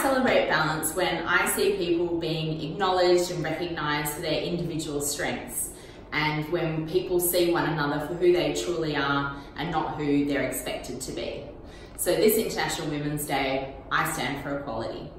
I celebrate balance when I see people being acknowledged and recognised for their individual strengths and when people see one another for who they truly are and not who they're expected to be. So this International Women's Day, I stand for equality.